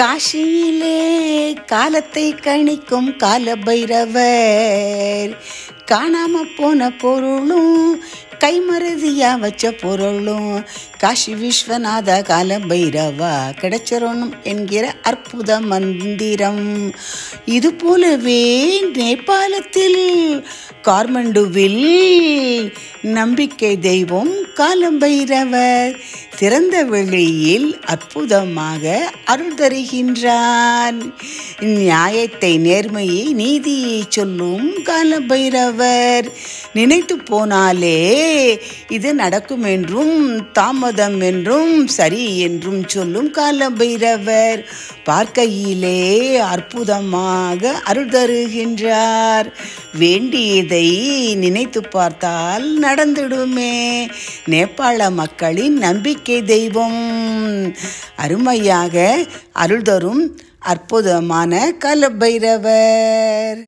காஷியிலே காலத்தை கணிக்கும் கால பைரவர் காணாம போன பொருளும் கைமறதியா வச்ச பொருளும் காசி விஸ்வநாத கால பைரவா கிடைச்சிடணும் என்கிற அற்புத மந்திரம். இது போலவே நேபாளத்தில் கார்மண்டுவில் நம்பிக்கை தெய்வம் காலம் பைரவர் திறந்த வெளியில் அற்புதமாக அருள் தருகின்றான். நியாயத்தை நேர்மையை நீதியை சொல்லும் காலபைரவர். நினைத்து போனாலே இது நடக்கும் என்றும் தாமதம் என்றும் சரி என்றும் சொல்லும் காலபைரவர். பார்க்கையிலே அற்புதமாக அருள் தருகின்றார். வேண்டியதை நினைத்து பார்த்தால் நடந்துடுமே. நேபாள மக்களின் நம்பிக்கை தெய்வம். அருமையாக அருள் தரும் அற்புதமான கலபைரவர்.